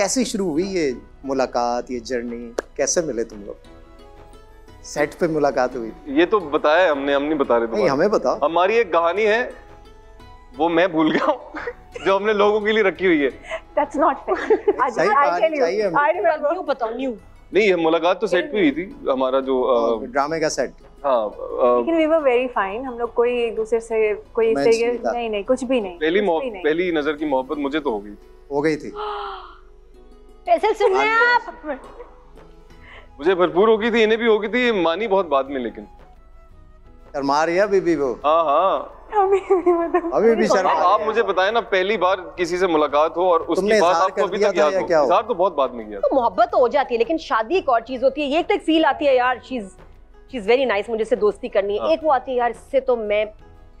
कैसी शुरू हुई ये मुलाकात ये जर्नी? कैसे मिले तुम लोग? सेट पे मुलाकात हुई। ये तो बताया हमने हम नहीं बता रहे नहीं हमें बताओ। हमारी एक कहानी है वो मैं भूल गया हूँ जो हमने लोगों के लिए रखी हुई है। That's not fair. न्यू नहीं ये मुलाकात तो सेट पे हुई थी हमारा जो ड्रामे का सेट हाँ लेकिन we were very fine. हम लोग कोई एक दूसरे से कोई नहीं नहीं कुछ भी नहीं पहली भी नहीं। पहली नज़र की मोहब्बत मुझे तो हो गई। हो गई थी। कैसे सुन रहे हैं आप? मुझे भरपूर होगी थी इन्हें भी हो गई थी मानी बहुत बाद में लेकिन। शर्मा रही है भी वो हाँ हाँ। अभी भी मतलब अभी भी शर्मा आप, मुझे बताएँ ना पहली बार किसी से मुलाकात हो और उसकी इजहार आपको अभी तक याद हो। क्या हो? इजहार तो बहुत बाद में किया। तो मोहब्बत तो हो जाती है लेकिन शादी एक और चीज़ होती है। ये एक तो एक फील आती है यार she she is very nice मुझे इससे दोस्ती करनी है। हाँ। एक वो आती है यार इससे तो मैं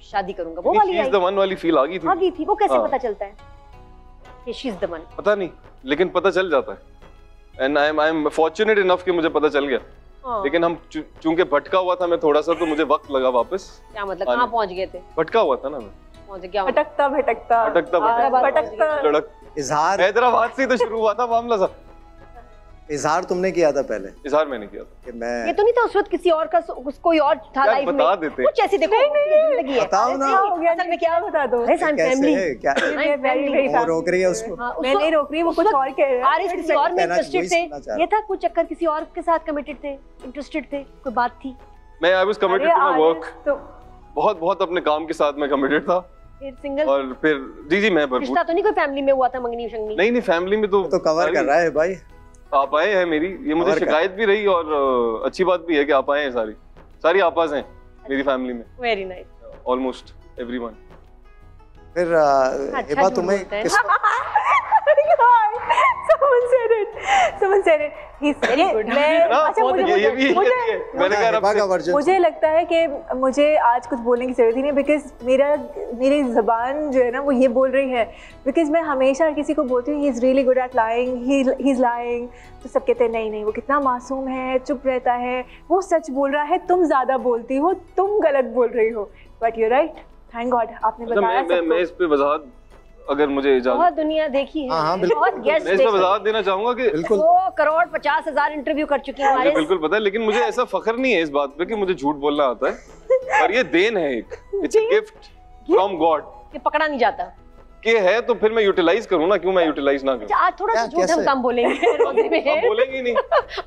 शादी करूँगा। वो वाली वन वाली फील आ गई आ थी गई थी। वो कैसे हाँ। पता चलता है? पता नहीं लेकिन पता चल जाता है। And I am I am fortunate enough कि मुझे पता चल गया। हाँ। लेकिन हम चूँकि भटका हुआ था मैं थोड़ा सा तो मुझे वक्त लगा वापस। क्या मतलब हाँ कहाँ पहुँच गए थे? भटका हुआ था ना मैं? भटकता भटकता। भटकता भटकता। भटकता। लड़क। इजहार। हैदराबाद से ही तो शुरू हुआ था मामला सा इजहार तुमने किया था पहले? इजहार मैंने किया था। कि मैं ये तो नहीं था उस वक्त किसी और का उस कोई और था लाइफ में। बता देते। कुछ ऐसी देखो ज़िंदगी है। बताओ ना। हो गया असल में क्या बता दो? अरे आई कैसे फैमिली क्या वो रोक रही है उसको? हाँ, मैं नहीं रोक रही वो कुछ और कह रहा है आरिश किसी और में इंटरेस्टेड थे। ये था कुछ चक्कर किसी और के साथ कमिटेड थे? इंटरेस्टेड थे? कोई बात थी? मैं I was committed to my work तो बहुत बहुत अपने काम के साथ मैं कमिटेड था। सिंगल और फिर जी जी मैं रिश्ता तो नहीं कोई फैमिली में हुआ था मंगनी शंगनी? नहीं नहीं फैमिली में तो तो कवर कर रहा है भाई। आप आए हैं मेरी ये मुझे शिकायत भी रही और अच्छी बात भी है कि आप आए हैं सारी। सारी आपाज हैं मेरी फैमिली में। वेरी नाइस ऑलमोस्ट एवरीवन फिर ये बात हिबा तुम्हें किस someone said it he's Very good. मैं अच्छा मुझे ये ये भी मुझे मैंने कहा हिबा रब का से वर्जन। मुझे लगता है कि मुझे आज कुछ बोलने की ज़रूरत ही नहीं बिकॉज़ मेरा मेरी जबान जो है ना वो ये बोल रही है। बिकॉज़ मैं हमेशा किसी को बोलती हूँ he is really good at lying he is lying तो सब कहते हैं नहीं नहीं वो कितना मासूम है चुप रहता है। वो सच बोल रहा है तुम ज़्यादा बोलती हो तुम गलत बोल रही हो. But you right thank God आपने अच्छा बताया मैं मैं मैं इस पे वजाहत अगर मुझे इजाज़त बहुत दुनिया देखी है। हाँ, हाँ, बिल्कुल, बहुत गेस्ट मैं इस पे वजाहत देना चाहूँगा कि बिल्कुल। दो करोड़ पचास हज़ार इंटरव्यू कर चुकी हूँ मुझे हमारे। बिल्कुल पता है लेकिन मुझे ऐसा फखर नहीं है इस बात पे कि मुझे झूठ बोलना आता है। और ये देन है एक। It's a gift from God ये पकड़ा नहीं जाता। के है तो फिर मैं यूटिलाइज करूँ ना? क्यों मैं यूटिलाइज ना अच्छा करूँ आज थोड़ा सा झूठ हम कम बोलेंगे। रोज़े में हम बोलेंगे ही नहीं।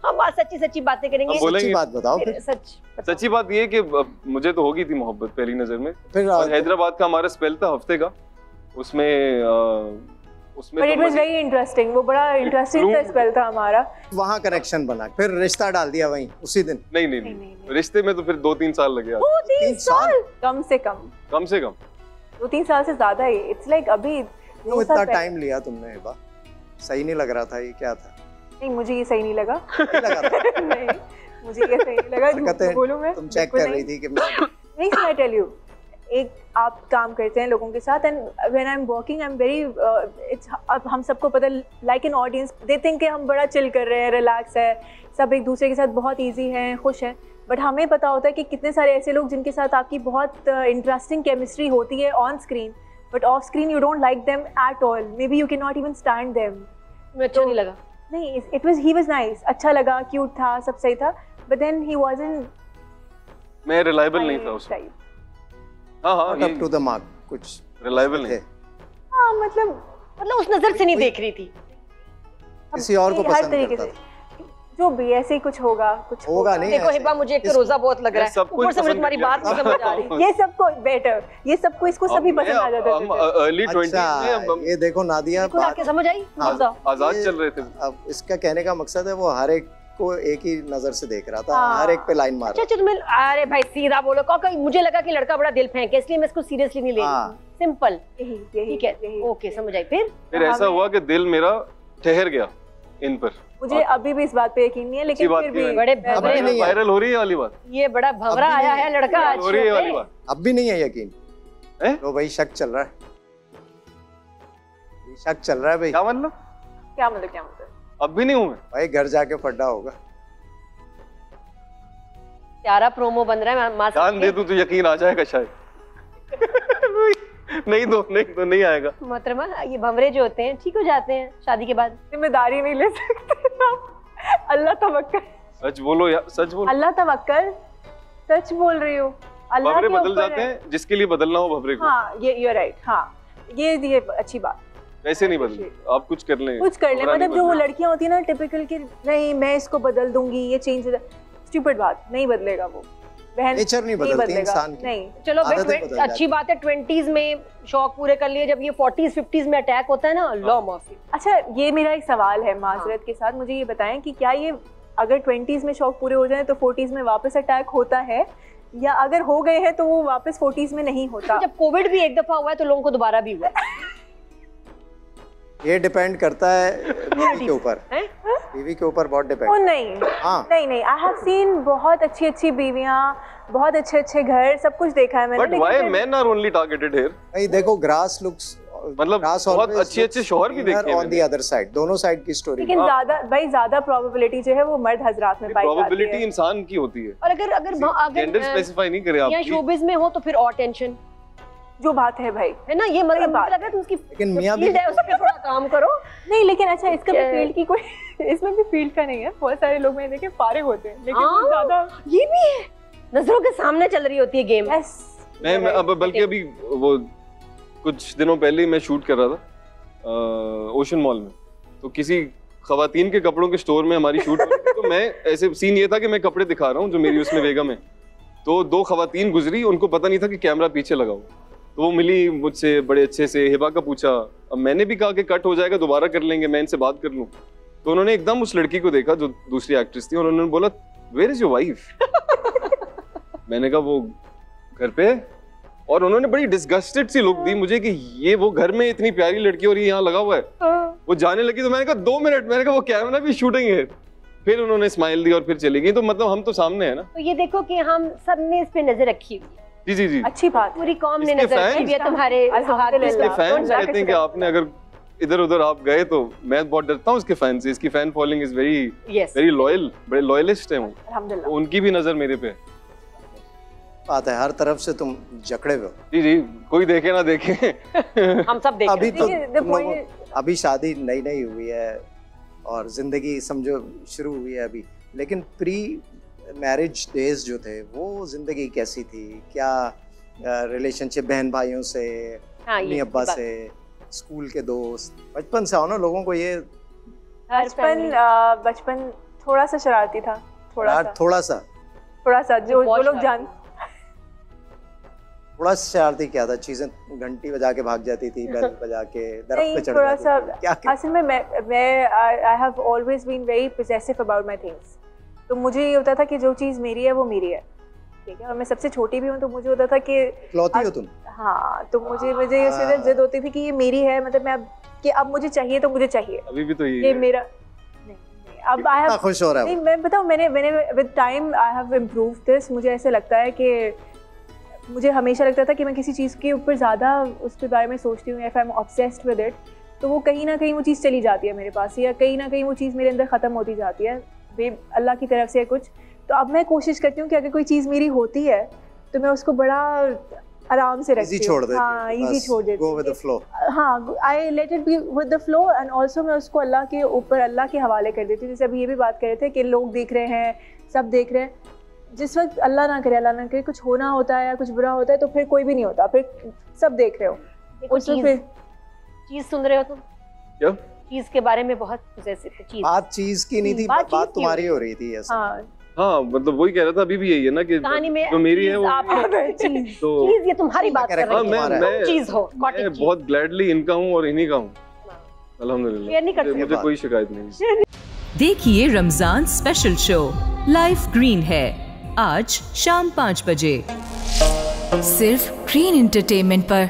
हम आज सच्ची सच्ची बातें करेंगे। बोलेंगे। सच्ची बात बताओ फिर। सच सच्ची बात ये है कि मुझे तो होगी थी मोहब्बत पहली नज़र में। फिर हैदराबाद का हमारा स्पेल था हफ़्ते का। उसमें उसमें बट तो इट वाज वेरी इंटरेस्टिंग वो बड़ा इंटरेस्टिंग सा स्पेल था हमारा। वहाँ कनेक्शन बना। फिर रिश्ता डाल दिया वहीं उसी दिन। नहीं नहीं नहीं, नहीं। नहीं, रिश्ते में तो फिर दो तीन साल लगे। दो तीन साल? कम से कम। कम से कम। दो तीन साल से ज़्यादा ही। इट्स लाइक अभी क्यों इतना टाइम लिया तुमने हिबा सही नहीं लग रहा था ये क्या था। नहीं मुझे ये सही नहीं लगा। नहीं लगा नहीं मुझे ये सही नहीं लगा। बोलूँ मैं तुम चेक कर रही थी कि मैं नहीं आई टेल यू एक आप काम करते हैं लोगों के साथ and when I am working I am very it's अब हम सबको पता like an audience they think कि हम बड़ा चिल कर रहे हैं रिलैक्स है सब एक दूसरे के साथ बहुत इजी हैं खुश हैं बट हमें पता होता है कि कितने सारे ऐसे लोग जिनके साथ आपकी बहुत इंटरेस्टिंग केमिस्ट्री होती है on screen but off screen you don't like them at all maybe you can not even stand them अच्छा नहीं लगा। नहीं it was he was nice अच्छा लगा क्यूट था सब सही था बट देन ही वाजंट मैं रिलायबल नहीं था उसमें हाँ अप टू द मार्क कुछ रिलायबल नहीं। थे हाँ मतलब मतलब उस नज़र से नहीं देख रही थी। किसी और को पसंद करता से जो भी ऐसे ही कुछ होगा कुछ होगा नहीं देखो। हिबा मुझे एक तो रोजा बहुत लग रहा है। ऊपर से मुझे तुम्हारी बात समझ आ रही ये सबको बेटर ये सबको इसको सभी पसंद आ जाता है। अर्ली ट्वेंटी में अच्छा ये देखो नादिया समझ आई हाँ। रोजा। आज़ाद चल रहे थे। अब इसका कहने का मकसद है वो हर एक को एक ही नज़र से देख रहा था हाँ। हर एक पे लाइन मार अच्छा अच्छा अरे भाई सीधा बोलो मुझे लगा कि लड़का बड़ा दिल फेंके इसलिए मैं इसको सीरियसली नहीं ले हाँ। रही सिंपल यही यही ठीक है? ओके समझ आई। फिर? फिर ऐसा हुआ कि दिल मेरा ठहर गया इन पर। मुझे अभी भी इस बात पे यकीन नहीं है लेकिन फिर भी बड़े भवरे नहीं है। वायरल हो रही है वाली बात। ये बड़ा भवरा आया है। लड़का आज हो रही है वाली बात। अब भी नहीं है यकीन। हैं? लो भाई शक चल रहा है। शक चल रहा है भाई। क्या मतलब क्या मतलब क्या मतलब अब भी नहीं हूँ मैं भाई घर जाके फड्डा होगा। प्यारा प्रोमो बन रहा है माँ जान दे दूँ तो यकीन आ जाएगा शायद। नहीं दो नहीं दो नहीं आएगा। मोहतरमा ये भंवरे जो होते हैं ठीक हो जाते हैं शादी के बाद। ज़िम्मेदारी नहीं ले सकते अल्लाह तवक्कल। सच बोलो यार सच बोलो। अल्लाह तवक्कल सच बोल रही हो। अल्लाह बदल जाते हैं जिसके लिए बदलना हो भवरे को हाँ ये यू राइट हाँ ये ये अच्छी बात वैसे नहीं बदलते आप कुछ कर लें। कुछ कर ले मतलब जो वो लड़कियाँ होती है ना टिपिकल की नहीं मैं इसको बदल दूँगी ये चेंज स्टूपिड बात नहीं बदलेगा वो। बहन नेचर नहीं बदलती इंसान की नहीं। चलो बदल अच्छी बात है ट्वेंटीज में शौक पूरे कर लिए जब ये फोर्टीज फिफ्टीज में अटैक होता है ना लॉ माफ़ी अच्छा ये मेरा एक सवाल है माजरत के साथ मुझे ये बताएँ कि क्या ये अगर ट्वेंटीज में शौक पूरे हो जाए तो फोर्टीज में वापस अटैक होता है? या अगर हो गए हैं तो वो वापस फोर्टीज में नहीं होता? जब कोविड भी एक दफ़ा हुआ है तो लोगों को दोबारा भी हुआ है। ये डिपेंड करता है बीवी के ऊपर। बीवी के ऊपर बहुत ओ डिपेंड नहीं। हाँ। नहीं नहीं आई हैव सीन बहुत अच्छी अच्छी बीवियाँ बहुत अच्छे अच्छे घर सब कुछ देखा है मैंने but why men are only targeted here? नहीं देखो ग्रास लुक्स मतलब बहुत अच्छे अच्छे शौहर भी देखे हैं ऑन द अदर साइड दोनों साइड की स्टोरी लेकिन हाँ। ज़्यादा भाई ज़्यादा प्रोबेबिलिटी जो है वो मर्द हजरात में पाई जाती प्रोबेबिलिटी इंसान की होती है। और अगर अगर अगर जेंडर स्पेसिफाई नहीं करे यहाँ आप शोबिज में हो तो फिर और टेंशन जो बात है भाई। है ना? ये मतलब बात। लग है तुम उसकी लेकिन मियाँ बीवी- है उस पर थोड़ा काम करो। नहीं लेकिन अच्छा इसका भी फ़ील्ड की कोई इसमें भी फ़ील्ड का नहीं है। बहुत सारे लोग मैंने देखे फारिग होते हैं लेकिन हाँ। ज़्यादा ये भी है। नज़रों के सामने चल रही होती है गेम यस मैं मैं अब बल्कि अभी वो कुछ दिनों पहले ही मैं शूट कर रहा था ओशन मॉल में। तो किसी खवातीन के कपड़ों के स्टोर में हमारी शूट थी, तो मैं ऐसे सीन ये था कि मैं कपड़े दिखा रहा हूँ जो मेरी उसमें बेगम है तो दो खवातीन गुजरी उनको पता नहीं था कि कैमरा पीछे लगाओ तो वो मिली मुझसे बड़े अच्छे से हिबा का पूछा अब मैंने भी कहा कि कट हो जाएगा दोबारा कर लेंगे मैं इनसे बात कर लूँ। तो उन्होंने एकदम उस लड़की को देखा जो दूसरी एक्ट्रेस थी और उन्होंने बोला वेयर इज़ योर वाइफ मैंने कहा वो घर पे है। और उन्होंने बड़ी डिस्गस्टेड सी लुक दी मुझे कि ये वो घर में इतनी प्यारी लड़की और ये यहाँ लगा हुआ है। वो जाने लगी तो मैंने कहा दो मिनट मैंने कहा वो कैमरा भी शूटिंग है। फिर उन्होंने स्माइल दी और फिर चली गई। तो मतलब हम तो सामने है ना। तो ये देखो कि हम सबने इस पे नज़र रखी हुई है। जी जी जी। अच्छी बात पूरी कौम ने नज़र है तुम्हारे इसके फैंस back कहते हैं कि आपने अगर इधर उधर आप गए तो मैं बहुत डरता हूँ इसके फ़ैन से। इसकी fan following is very very loyal बड़े लॉयलिस्ट है वो। अल्हम्दुलिल्लाह। उनकी भी नज़र मेरे पे बात है हर तरफ़ से तुम जकड़े हुए हो। जी जी कोई देखे ना देखे। हम सब देख। अभी तो अभी शादी नई नई हुई है और ज़िंदगी समझो शुरू हुई है अभी। लेकिन प्री मैरिज डेज़ जो थे वो ज़िंदगी कैसी थी? क्या रिलेशनशिप बहन भाइयों से हैं। हाँ मम्मी अब्बा से स्कूल के दोस्त बचपन से आओ ना लोगों को ये। बचपन बचपन थोड़ा सा शरारती था थोड़ा सा थोड़ा सा थोड़ा सा जो वो बहुत लोग जान थोड़ा सा शरारती क्या था? चीज़ें घंटी बजा के भाग जाती थी बेल बजा के दरख्त पे चढ़ थोड़ा जाती सा थी। क्या क्या असल में मैं मैं I have always been very possessive about my things तो मुझे ये होता था कि जो चीज़ मेरी है वो मेरी है। ठीक है? और मैं सबसे छोटी भी हूँ तो मुझे होता था कि हो तुम? हाँ तो मुझे मुझे ये हाँ। जिद होती थी कि ये मेरी है मतलब मैं अब कि अब मुझे चाहिए तो मुझे चाहिए। अभी भी तो ये ये मेरा नहीं, नहीं अब आई हैव खुश हो रहा है नहीं मैं बताऊँ मैंने मैंने with time I have improve this मुझे ऐसे लगता है कि मुझे हमेशा लगता था कि मैं किसी चीज़ के ऊपर ज़्यादा उसके बारे में सोचती हूँ if I am obsessed with it तो वो कहीं ना कहीं वो चीज़ चली जाती है मेरे पास या कहीं ना कहीं वो चीज़ मेरे अंदर ख़त्म होती जाती है। बे अल्लाह की तरफ़ से है कुछ। तो अब मैं कोशिश करती हूँ कि अगर कोई चीज़ मेरी होती है तो मैं उसको बड़ा आराम से रखती हूँ। छोड़ देती हाँ। इजी छोड़ देती गो हूँ। विद द फ्लो हाँ I let it be with the flow and also मैं उसको अल्लाह के ऊपर अल्लाह के हवाले कर देती हूँ। जैसे अभी ये भी बात कर रहे थे कि लोग देख रहे हैं सब देख रहे हैं। जिस वक्त अल्लाह ना करे अल्लाह ना करे कुछ होना होता है या कुछ बुरा होता है तो फिर कोई भी नहीं होता। फिर सब देख रहे हो। उस वक्त फिर चीज़ सुन रहे हो तुम? क्या? चीज़ के बारे में बहुत चीज़। बात चीज़ की नहीं थी बात बात, तुम्हारी हो रही थी ऐसा। हाँ। हाँ मतलब वही कह रहा था अभी भी यही है ना कि कहानी में जो मेरी है वो आप चीज़ तो चीज़ ये तुम्हारी बात कर हाँ रही मैं है। मैं चीज़ हो मैं बहुत ग्लैडली इनका हूँ और इन्हीं का हूँ। अल्हम्दुलिल्लाह। मुझे कोई शिकायत नहीं। देखिए Ramzan special show life green है। आज शाम पाँच बजे। सिर्फ़ ग्रीन एंटरटेनमेंट पर।